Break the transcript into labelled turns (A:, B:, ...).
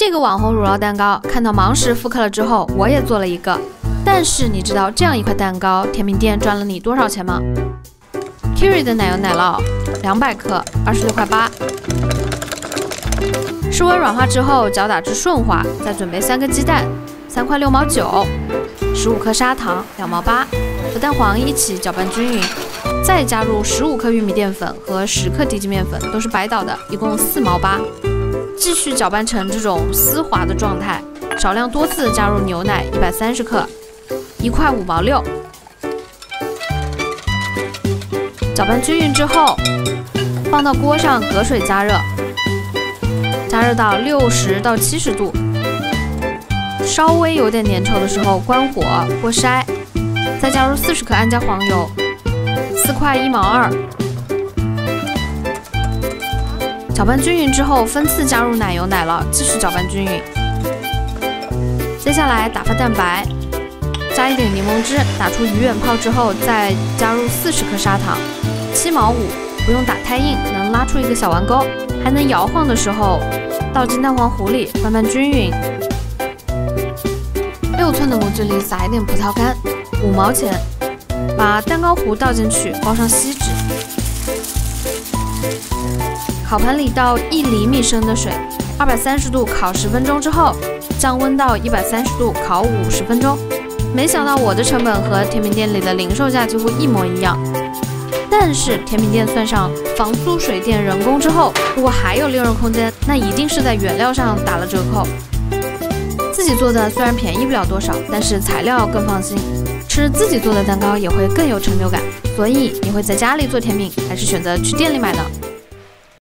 A: 这个网红乳酪蛋糕，看到芒石复刻了之后，我也做了一个。但是你知道这样一块蛋糕，甜品店赚了你多少钱吗？Kiri 的奶油奶酪，两百克，二十六块八。室温软化之后，搅打至顺滑，再准备三个鸡蛋，三块六毛九。十五克砂糖，两毛八。和蛋黄一起搅拌均匀，再加入十五克玉米淀粉和十克低筋面粉，都是白捣的，一共四毛八。继续搅拌成这种丝滑的状态，少量多次加入牛奶一百三十克。一块五毛六，搅拌均匀之后，放到锅上隔水加热，加热到六十到七十度，稍微有点粘稠的时候关火过筛，再加入四十克安佳黄油，四块一毛二，搅拌均匀之后分次加入奶油奶酪，继续搅拌均匀。接下来打发蛋白。加一点柠檬汁，打出鱼眼泡之后，再加入四十克砂糖，七毛五，不用打太硬，能拉出一个小弯钩，还能摇晃的时候，倒进蛋黄糊里拌拌均匀。六寸的模具里撒一点葡萄干，五毛钱。把蛋糕糊倒进去，包上锡纸。烤盘里倒一厘米深的水，二百三十度烤十分钟之后，降温到一百三十度烤五十分钟。没想到我的成本和甜品店里的零售价几乎一模一样，但是甜品店算上房租、水电、人工之后，如果还有利润空间，那一定是在原料上打了折扣。自己做的虽然便宜不了多少，但是材料更放心，吃自己做的蛋糕也会更有成就感。所以你会在家里做甜品，还是选择去店里买呢？